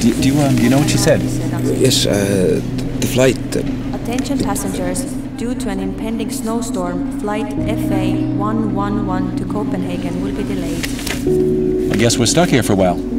Do, do you um, do you know what she said? Yes, uh, the flight. Uh, Attention passengers, due to an impending snowstorm, flight FA111 to Copenhagen will be delayed. I guess we're stuck here for a while.